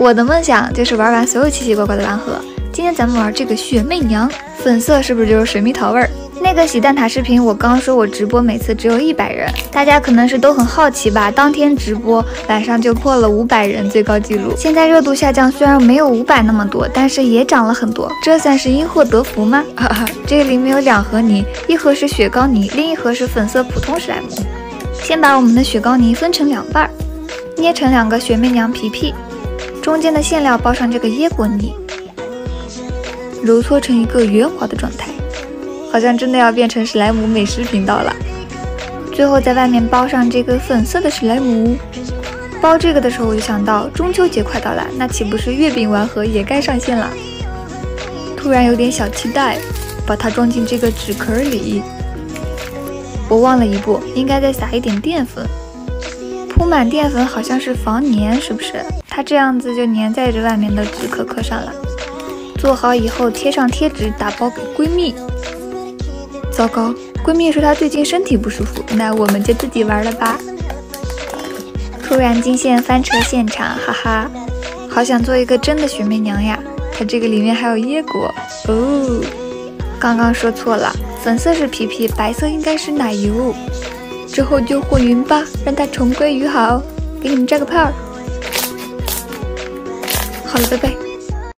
我的梦想就是玩完所有奇奇怪怪的蓝盒。今天咱们玩这个雪媚娘，粉色是不是就是水蜜桃味儿？那个洗蛋挞视频，我刚说我直播每次只有一百人，大家可能是都很好奇吧？当天直播晚上就破了五百人最高纪录。现在热度下降，虽然没有五百那么多，但是也涨了很多。这算是因祸得福吗？哈哈，这里面有两盒泥，一盒是雪糕泥，另一盒是粉色普通史莱姆。先把我们的雪糕泥分成两半，捏成两个雪媚娘皮皮，中间的馅料包上这个椰果泥。揉搓成一个圆滑的状态，好像真的要变成史莱姆美食频道了。最后在外面包上这个粉色的史莱姆。包这个的时候我就想到中秋节快到了，那岂不是月饼玩盒也该上线了？突然有点小期待，把它装进这个纸壳里。我忘了一步，应该再撒一点淀粉，铺满淀粉好像是防粘，是不是？它这样子就粘在这外面的纸壳壳上了。做好以后贴上贴纸，打包给闺蜜。糟糕，闺蜜说她最近身体不舒服，那我们就自己玩了吧。突然惊现翻车现场，哈哈，好想做一个真的雪媚娘呀！它这个里面还有椰果哦。刚刚说错了，粉色是皮皮，白色应该是奶油。之后就混匀吧，让它重归于好。给你们摘个泡。好了，拜拜。